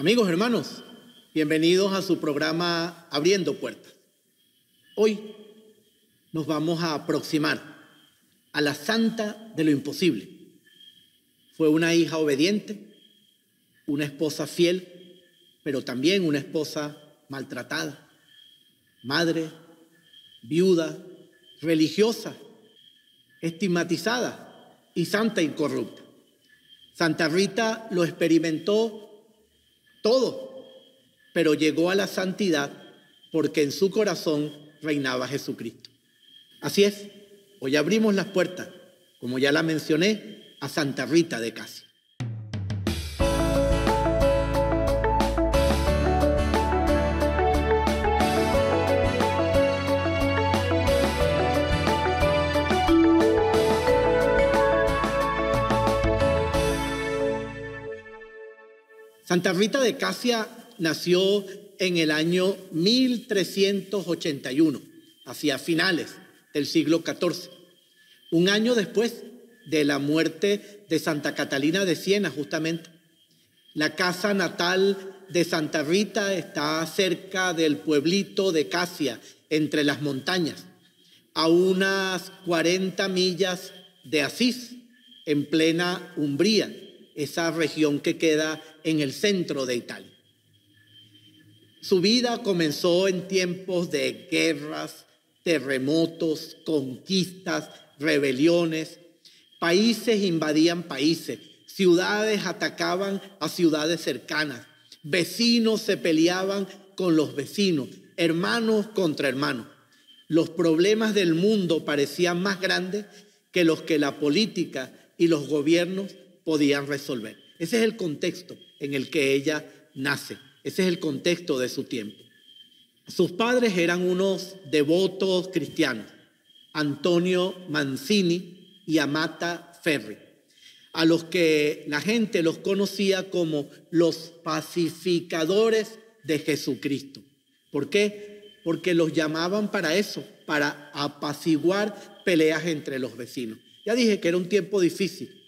Amigos, hermanos, bienvenidos a su programa Abriendo Puertas. Hoy nos vamos a aproximar a la santa de lo imposible. Fue una hija obediente, una esposa fiel, pero también una esposa maltratada, madre, viuda, religiosa, estigmatizada y santa incorrupta. Santa Rita lo experimentó todo, pero llegó a la santidad porque en su corazón reinaba Jesucristo. Así es, hoy abrimos las puertas, como ya la mencioné, a Santa Rita de Casia. Santa Rita de Casia nació en el año 1381, hacia finales del siglo XIV, un año después de la muerte de Santa Catalina de Siena, justamente. La casa natal de Santa Rita está cerca del pueblito de Casia, entre las montañas, a unas 40 millas de Asís, en plena Umbría, esa región que queda en el centro de Italia. Su vida comenzó en tiempos de guerras, terremotos, conquistas, rebeliones. Países invadían países, ciudades atacaban a ciudades cercanas, vecinos se peleaban con los vecinos, hermanos contra hermanos. Los problemas del mundo parecían más grandes que los que la política y los gobiernos podían resolver. Ese es el contexto en el que ella nace. Ese es el contexto de su tiempo. Sus padres eran unos devotos cristianos, Antonio Mancini y Amata Ferri, a los que la gente los conocía como los pacificadores de Jesucristo. ¿Por qué? Porque los llamaban para eso, para apaciguar peleas entre los vecinos. Ya dije que era un tiempo difícil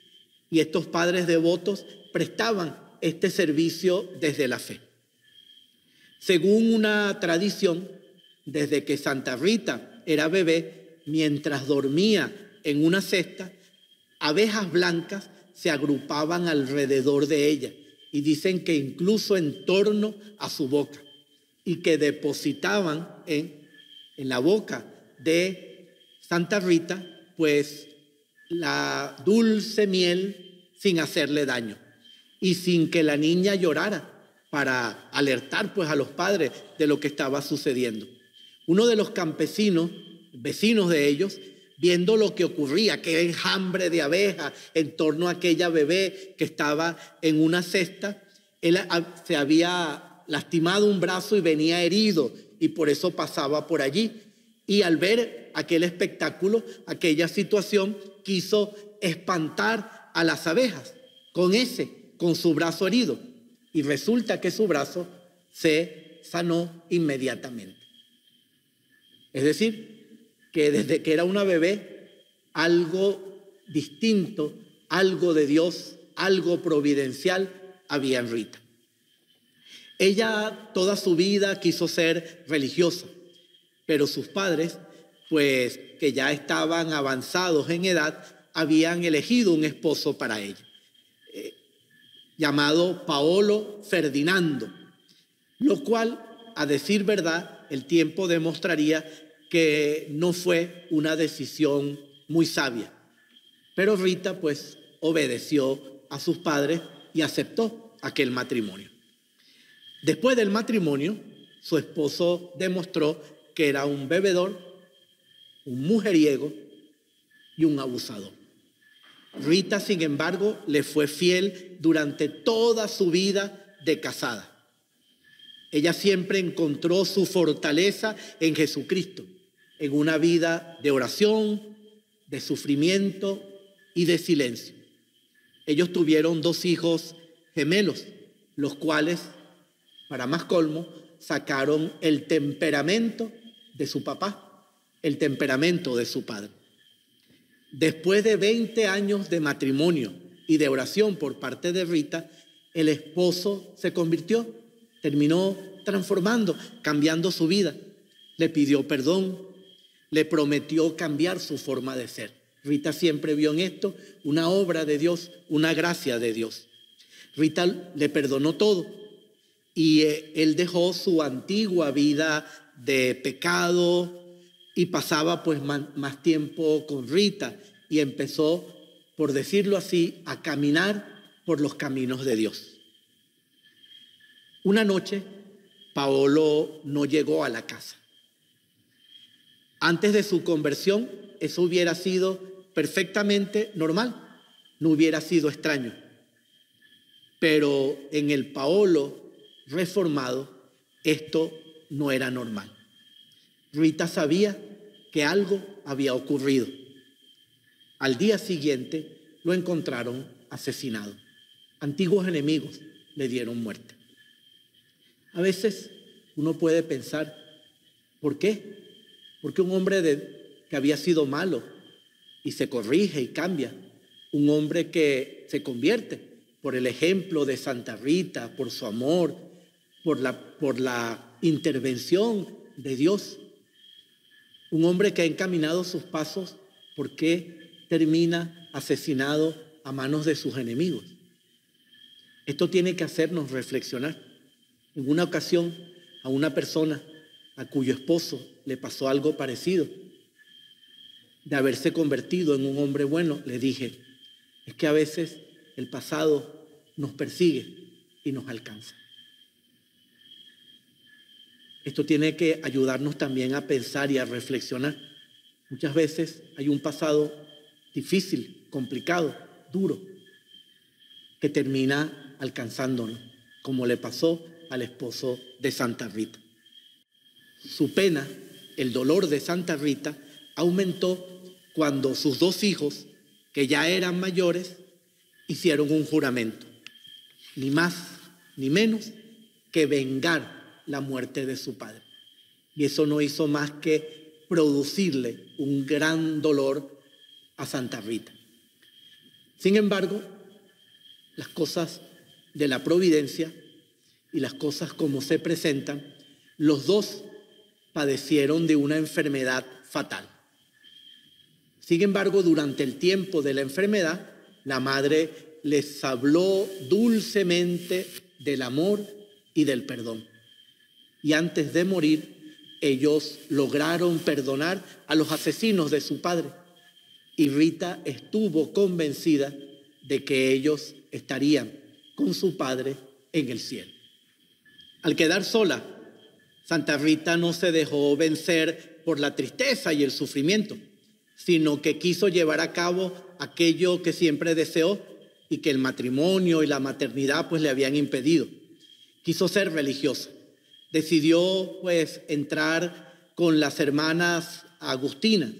y estos padres devotos prestaban este servicio desde la fe. Según una tradición, desde que Santa Rita era bebé, mientras dormía en una cesta, abejas blancas se agrupaban alrededor de ella y dicen que incluso en torno a su boca y que depositaban en, en la boca de Santa Rita pues la dulce miel sin hacerle daño y sin que la niña llorara para alertar pues a los padres de lo que estaba sucediendo. Uno de los campesinos, vecinos de ellos, viendo lo que ocurría, que enjambre de abejas en torno a aquella bebé que estaba en una cesta, él se había lastimado un brazo y venía herido y por eso pasaba por allí. Y al ver aquel espectáculo, aquella situación, quiso espantar a las abejas con ese con su brazo herido y resulta que su brazo se sanó inmediatamente. Es decir, que desde que era una bebé, algo distinto, algo de Dios, algo providencial había en Rita. Ella toda su vida quiso ser religiosa, pero sus padres, pues que ya estaban avanzados en edad, habían elegido un esposo para ella llamado Paolo Ferdinando, lo cual, a decir verdad, el tiempo demostraría que no fue una decisión muy sabia. Pero Rita pues obedeció a sus padres y aceptó aquel matrimonio. Después del matrimonio, su esposo demostró que era un bebedor, un mujeriego y un abusador. Rita, sin embargo, le fue fiel durante toda su vida de casada. Ella siempre encontró su fortaleza en Jesucristo, en una vida de oración, de sufrimiento y de silencio. Ellos tuvieron dos hijos gemelos, los cuales, para más colmo, sacaron el temperamento de su papá, el temperamento de su padre. Después de 20 años de matrimonio y de oración por parte de Rita, el esposo se convirtió, terminó transformando, cambiando su vida. Le pidió perdón, le prometió cambiar su forma de ser. Rita siempre vio en esto una obra de Dios, una gracia de Dios. Rita le perdonó todo y eh, él dejó su antigua vida de pecado y pasaba pues más tiempo con Rita y empezó, por decirlo así, a caminar por los caminos de Dios. Una noche, Paolo no llegó a la casa. Antes de su conversión, eso hubiera sido perfectamente normal, no hubiera sido extraño. Pero en el Paolo reformado, esto no era normal. Rita sabía que algo había ocurrido. Al día siguiente lo encontraron asesinado. Antiguos enemigos le dieron muerte. A veces uno puede pensar, ¿por qué? Porque un hombre que había sido malo y se corrige y cambia, un hombre que se convierte por el ejemplo de Santa Rita, por su amor, por la, por la intervención de Dios, un hombre que ha encaminado sus pasos, ¿por qué termina asesinado a manos de sus enemigos? Esto tiene que hacernos reflexionar. En una ocasión, a una persona a cuyo esposo le pasó algo parecido, de haberse convertido en un hombre bueno, le dije, es que a veces el pasado nos persigue y nos alcanza. Esto tiene que ayudarnos también a pensar y a reflexionar. Muchas veces hay un pasado difícil, complicado, duro, que termina alcanzándonos, como le pasó al esposo de Santa Rita. Su pena, el dolor de Santa Rita, aumentó cuando sus dos hijos, que ya eran mayores, hicieron un juramento, ni más ni menos que vengar la muerte de su padre. Y eso no hizo más que producirle un gran dolor a Santa Rita. Sin embargo, las cosas de la providencia y las cosas como se presentan, los dos padecieron de una enfermedad fatal. Sin embargo, durante el tiempo de la enfermedad, la madre les habló dulcemente del amor y del perdón y antes de morir ellos lograron perdonar a los asesinos de su padre. Y Rita estuvo convencida de que ellos estarían con su padre en el cielo. Al quedar sola, Santa Rita no se dejó vencer por la tristeza y el sufrimiento, sino que quiso llevar a cabo aquello que siempre deseó y que el matrimonio y la maternidad pues le habían impedido. Quiso ser religiosa decidió pues entrar con las hermanas agustinas,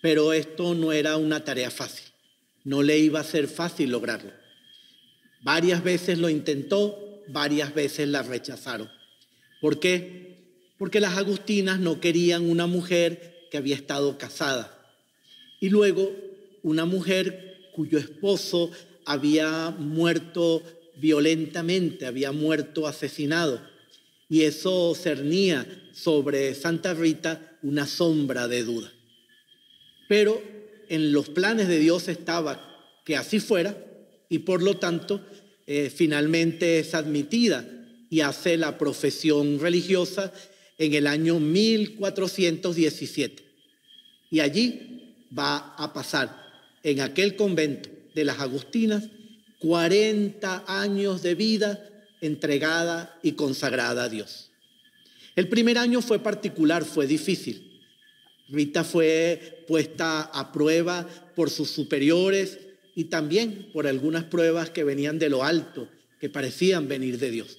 pero esto no era una tarea fácil, no le iba a ser fácil lograrlo. Varias veces lo intentó, varias veces la rechazaron. ¿Por qué? Porque las agustinas no querían una mujer que había estado casada y luego una mujer cuyo esposo había muerto violentamente, había muerto asesinado y eso cernía sobre Santa Rita una sombra de duda. Pero en los planes de Dios estaba que así fuera y por lo tanto eh, finalmente es admitida y hace la profesión religiosa en el año 1417. Y allí va a pasar en aquel convento de las Agustinas 40 años de vida entregada y consagrada a Dios. El primer año fue particular, fue difícil. Rita fue puesta a prueba por sus superiores y también por algunas pruebas que venían de lo alto, que parecían venir de Dios.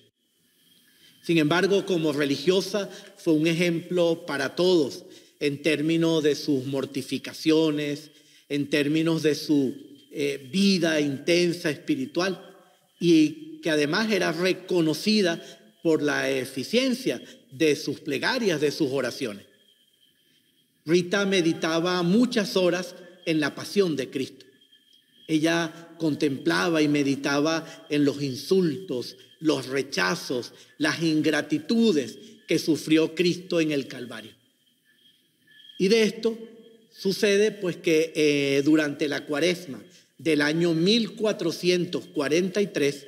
Sin embargo, como religiosa fue un ejemplo para todos en términos de sus mortificaciones, en términos de su eh, vida intensa espiritual y que además era reconocida por la eficiencia de sus plegarias, de sus oraciones. Rita meditaba muchas horas en la pasión de Cristo. Ella contemplaba y meditaba en los insultos, los rechazos, las ingratitudes que sufrió Cristo en el Calvario. Y de esto sucede pues que eh, durante la cuaresma del año 1443,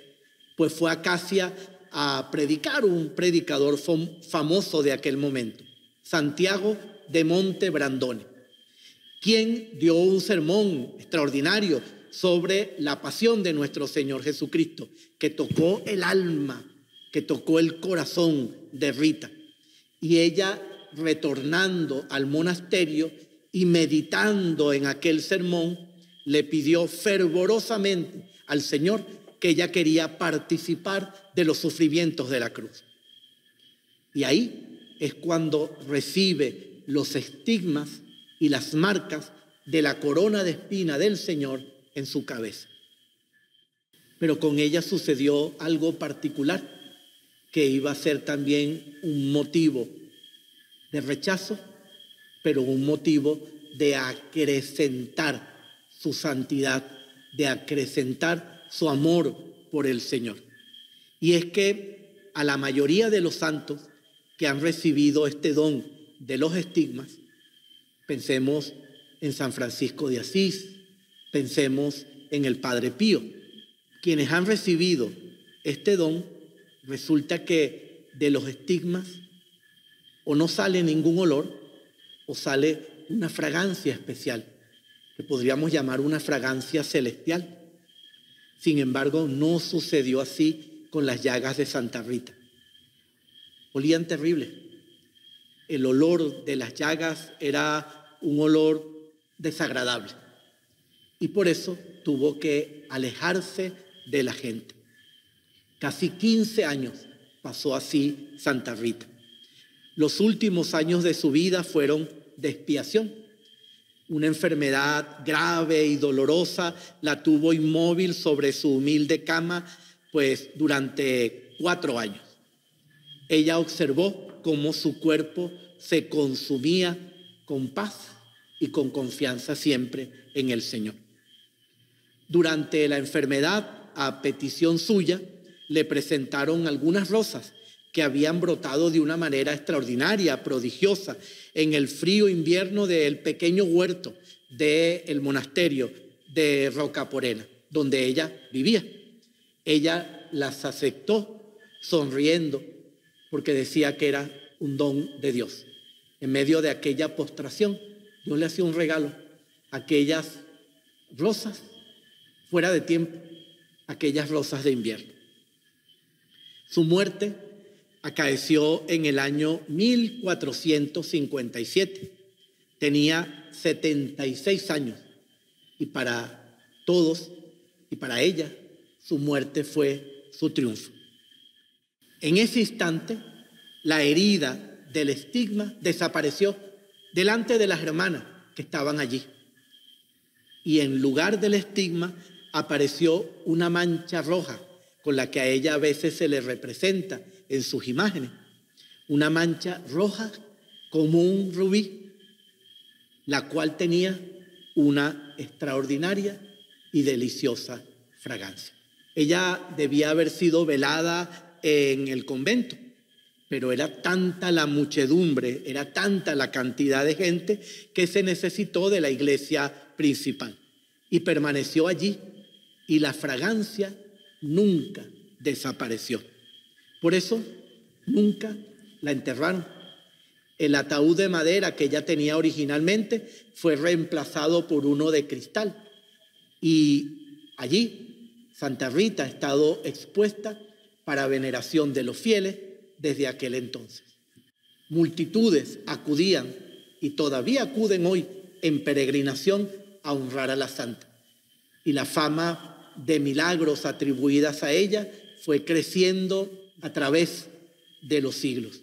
pues fue a Casia a predicar un predicador famoso de aquel momento, Santiago de Monte Brandone, quien dio un sermón extraordinario sobre la pasión de nuestro Señor Jesucristo, que tocó el alma, que tocó el corazón de Rita. Y ella, retornando al monasterio y meditando en aquel sermón, le pidió fervorosamente al Señor que ella quería participar de los sufrimientos de la cruz. Y ahí es cuando recibe los estigmas y las marcas de la corona de espina del Señor en su cabeza. Pero con ella sucedió algo particular que iba a ser también un motivo de rechazo, pero un motivo de acrecentar su santidad, de acrecentar su amor por el Señor. Y es que a la mayoría de los santos que han recibido este don de los estigmas, pensemos en San Francisco de Asís, pensemos en el Padre Pío, quienes han recibido este don resulta que de los estigmas o no sale ningún olor o sale una fragancia especial, que podríamos llamar una fragancia celestial. Sin embargo, no sucedió así con las llagas de Santa Rita. Olían terrible. El olor de las llagas era un olor desagradable. Y por eso tuvo que alejarse de la gente. Casi 15 años pasó así Santa Rita. Los últimos años de su vida fueron de expiación. Una enfermedad grave y dolorosa la tuvo inmóvil sobre su humilde cama, pues durante cuatro años. Ella observó cómo su cuerpo se consumía con paz y con confianza siempre en el Señor. Durante la enfermedad, a petición suya, le presentaron algunas rosas que habían brotado de una manera extraordinaria, prodigiosa, en el frío invierno del pequeño huerto del monasterio de Rocaporena, donde ella vivía. Ella las aceptó sonriendo porque decía que era un don de Dios. En medio de aquella postración, yo le hacía un regalo, aquellas rosas fuera de tiempo, aquellas rosas de invierno. Su muerte acaeció en el año 1457. Tenía 76 años y para todos y para ella su muerte fue su triunfo. En ese instante, la herida del estigma desapareció delante de las hermanas que estaban allí. Y en lugar del estigma apareció una mancha roja con la que a ella a veces se le representa en sus imágenes. Una mancha roja como un rubí, la cual tenía una extraordinaria y deliciosa fragancia. Ella debía haber sido velada en el convento, pero era tanta la muchedumbre, era tanta la cantidad de gente que se necesitó de la iglesia principal y permaneció allí y la fragancia nunca desapareció. Por eso nunca la enterraron. El ataúd de madera que ella tenía originalmente fue reemplazado por uno de cristal. Y allí Santa Rita ha estado expuesta para veneración de los fieles desde aquel entonces. Multitudes acudían y todavía acuden hoy en peregrinación a honrar a la santa. Y la fama de milagros atribuidas a ella fue creciendo a través de los siglos.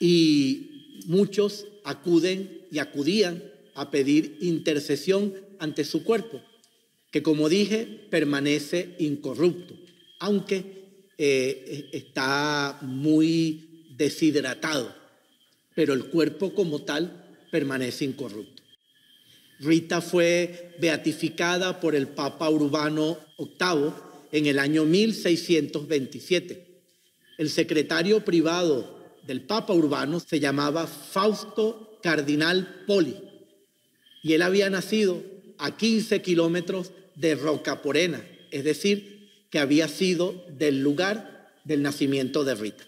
Y muchos acuden y acudían a pedir intercesión ante su cuerpo, que como dije, permanece incorrupto, aunque eh, está muy deshidratado, pero el cuerpo como tal permanece incorrupto. Rita fue beatificada por el Papa Urbano VIII en el año 1627. El secretario privado del Papa Urbano se llamaba Fausto Cardinal Poli y él había nacido a 15 kilómetros de Rocaporena, es decir, que había sido del lugar del nacimiento de Rita.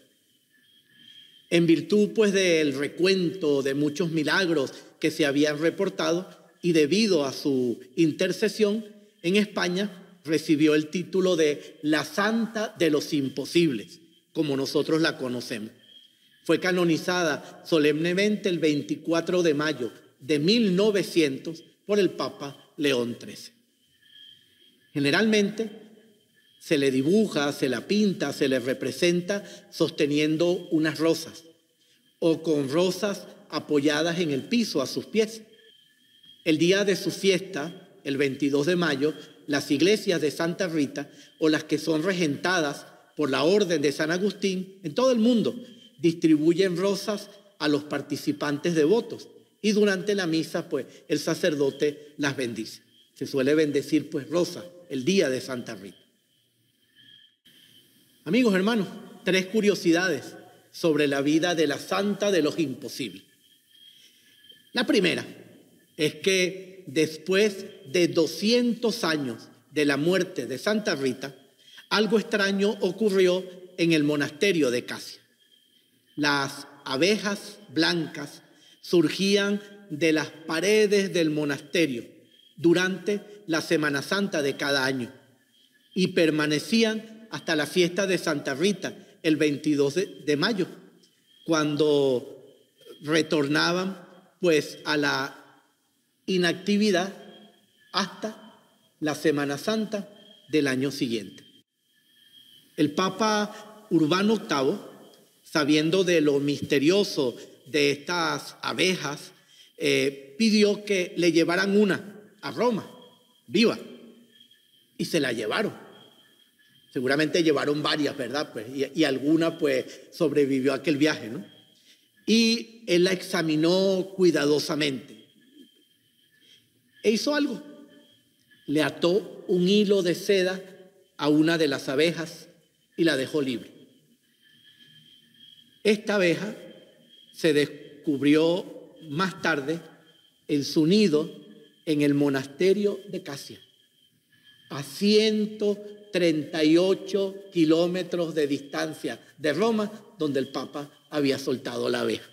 En virtud pues del recuento de muchos milagros que se habían reportado y debido a su intercesión, en España recibió el título de la Santa de los Imposibles, como nosotros la conocemos. Fue canonizada solemnemente el 24 de mayo de 1900 por el Papa León XIII. Generalmente se le dibuja, se la pinta, se le representa sosteniendo unas rosas o con rosas apoyadas en el piso a sus pies. El día de su fiesta, el 22 de mayo, las iglesias de Santa Rita o las que son regentadas por la Orden de San Agustín en todo el mundo distribuyen rosas a los participantes devotos y durante la misa pues el sacerdote las bendice. Se suele bendecir pues rosa el día de Santa Rita. Amigos, hermanos, tres curiosidades sobre la vida de la santa de los imposibles. La primera es que después de 200 años de la muerte de Santa Rita, algo extraño ocurrió en el monasterio de Casia. Las abejas blancas surgían de las paredes del monasterio durante la Semana Santa de cada año y permanecían hasta la fiesta de Santa Rita el 22 de, mayo, cuando retornaban pues a la inactividad hasta la Semana Santa del año siguiente. El Papa Urbano VIII, sabiendo de lo misterioso de estas abejas, eh, pidió que le llevaran una a Roma, viva, y se la llevaron. Seguramente llevaron varias, ¿verdad? Pues, y, alguna pues sobrevivió a aquel viaje, ¿no? Y él la examinó cuidadosamente. E hizo algo. Le ató un hilo de seda a una de las abejas y la dejó libre. Esta abeja se descubrió más tarde en su nido en el monasterio de Casia, a 138 kilómetros de distancia de Roma, donde el Papa había soltado la abeja.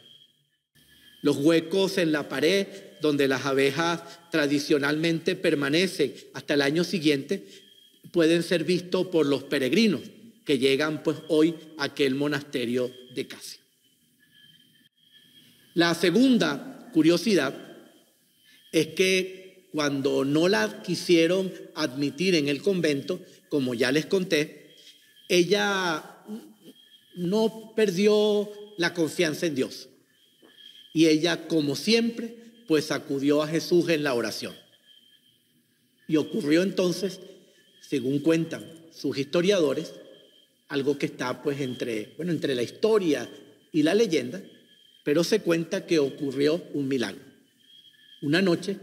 Los huecos en la pared donde las abejas tradicionalmente permanecen hasta el año siguiente pueden ser vistos por los peregrinos que llegan pues hoy a aquel monasterio de Casia. La segunda curiosidad es que cuando no la quisieron admitir en el convento, como ya les conté, ella no perdió la confianza en Dios. Y ella, como siempre, pues acudió a Jesús en la oración. Y ocurrió entonces, según cuentan sus historiadores, algo que está pues entre, bueno, entre la historia y la leyenda, pero se cuenta que ocurrió un milagro. Una noche,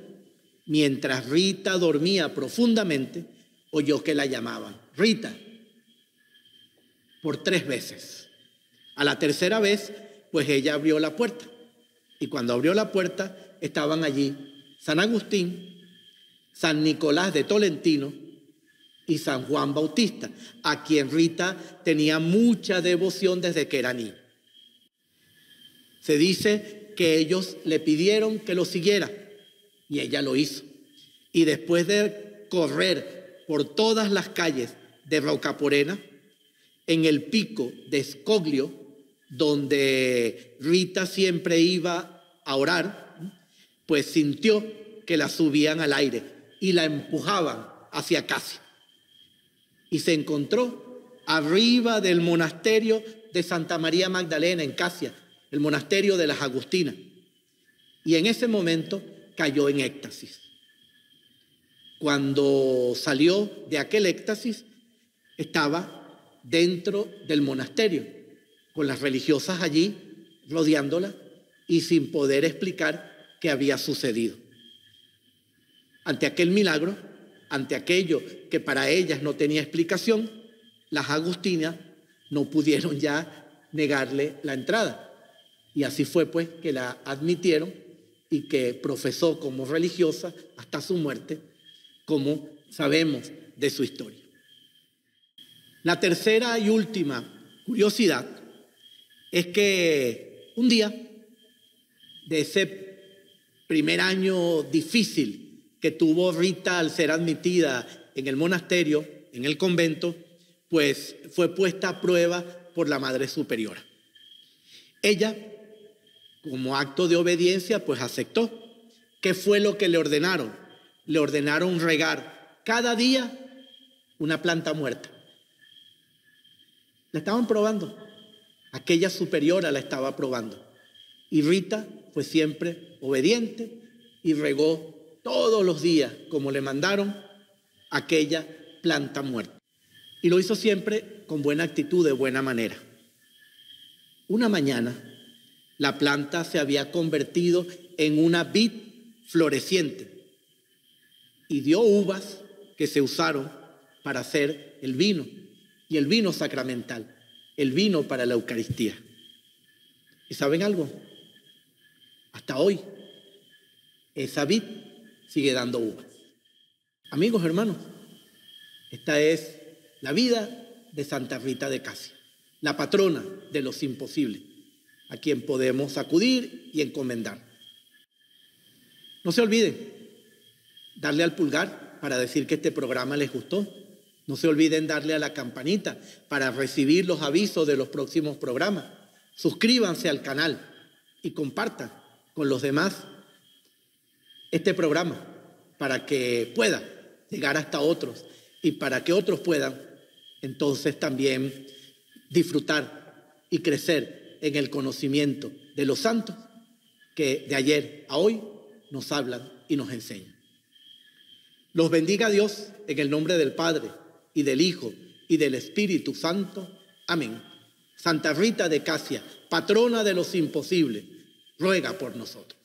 mientras Rita dormía profundamente, oyó que la llamaban, Rita, por tres veces. A la tercera vez, pues ella abrió la puerta. Y cuando abrió la puerta, estaban allí San Agustín, San Nicolás de Tolentino y San Juan Bautista, a quien Rita tenía mucha devoción desde que era niña. Se dice que ellos le pidieron que lo siguiera y ella lo hizo. Y después de correr por todas las calles de Rocaporena, en el pico de Escoglio, donde Rita siempre iba a orar, pues sintió que la subían al aire y la empujaban hacia Casia. Y se encontró arriba del monasterio de Santa María Magdalena en Casia, el monasterio de las Agustinas. Y en ese momento cayó en éxtasis. Cuando salió de aquel éxtasis, estaba dentro del monasterio, con las religiosas allí rodeándola y sin poder explicar qué había sucedido. Ante aquel milagro, ante aquello que para ellas no tenía explicación, las agustinas no pudieron ya negarle la entrada. Y así fue pues que la admitieron y que profesó como religiosa hasta su muerte, como sabemos de su historia. La tercera y última curiosidad es que un día de ese primer año difícil que tuvo Rita al ser admitida en el monasterio, en el convento, pues fue puesta a prueba por la Madre Superiora. Ella, como acto de obediencia, pues aceptó. ¿Qué fue lo que le ordenaron? Le ordenaron regar cada día una planta muerta. La estaban probando. Aquella superiora la estaba probando. Y Rita fue siempre obediente y regó todos los días, como le mandaron, aquella planta muerta. Y lo hizo siempre con buena actitud, de buena manera. Una mañana, la planta se había convertido en una vid floreciente y dio uvas que se usaron para hacer el vino y el vino sacramental, el vino para la Eucaristía. ¿Y saben algo? Hasta hoy, esa vid sigue dando uvas. Amigos, hermanos, esta es la vida de Santa Rita de Casia, la patrona de los imposibles, a quien podemos acudir y encomendar. No se olviden darle al pulgar para decir que este programa les gustó no se olviden darle a la campanita para recibir los avisos de los próximos programas. Suscríbanse al canal y compartan con los demás este programa para que pueda llegar hasta otros y para que otros puedan entonces también disfrutar y crecer en el conocimiento de los santos que de ayer a hoy nos hablan y nos enseñan. Los bendiga Dios en el nombre del Padre y del Hijo y del Espíritu Santo. Amén. Santa Rita de Casia, patrona de los imposibles, ruega por nosotros.